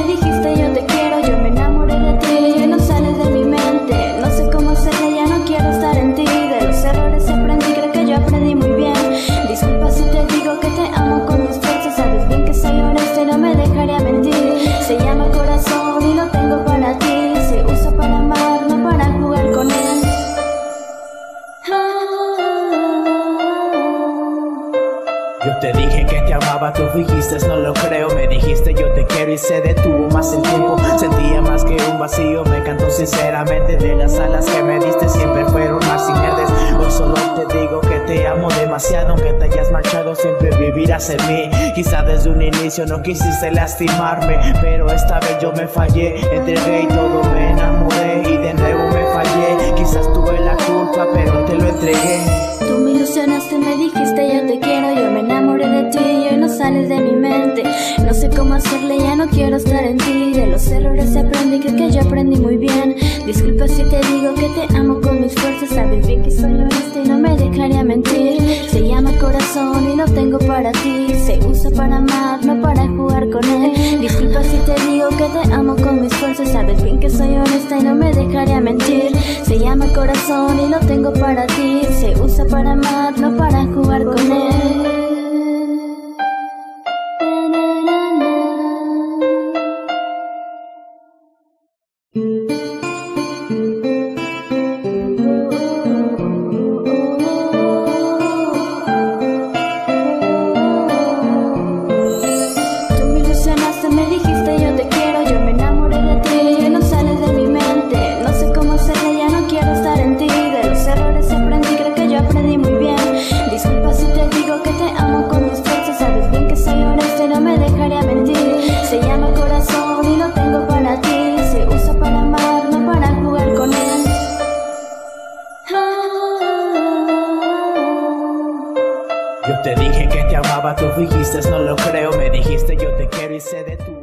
dijiste yo te quiero, yo me enamoré de ti y no sales de mi mente. No sé cómo hacerlo, ya no quiero estar en ti. De los errores aprendí, creo que yo aprendí muy bien. Disculpa si te digo que te amo con mis fuerzas, sabes bien que soy honesta y no me dejaría mentir. Se llama corazón y lo tengo para ti. Se usa para amar, no para jugar con él. Yo te dije que te amaba, tú dijiste no lo creo Me y se detuvo más el tiempo. Sentía más que un vacío, me cantó sinceramente De las alas que me diste siempre fueron más verdes Hoy solo te digo que te amo demasiado Aunque te hayas marchado siempre vivirás en mí. Quizá desde un inicio no quisiste lastimarme Pero esta vez yo me fallé, entregué y todo me enamoré Y de nuevo me fallé, quizás tuve la culpa pero te lo entregué. Tú me ilusionaste, me dijiste yo te quiero, yo me enamoré de ti y hoy no sales de mi hacerle, ya no quiero estar en ti. De los errores aprendí, creo que yo aprendí muy bien. Disculpa si te digo que te amo con mis fuerzas, sabes bien que soy honesta y no me dejaría mentir. Se llama corazón y lo tengo para ti. Se usa para amar, no para jugar con él. Disculpa si te digo que te amo con mis fuerzas, sabes bien que soy honesta y no me dejaría mentir. Se llama corazón y lo tengo para ti. Se usa para amar, no para jugar con él. Yo te dije que te amaba, tú dijiste no lo creo Me dijiste yo te quiero y se detuvo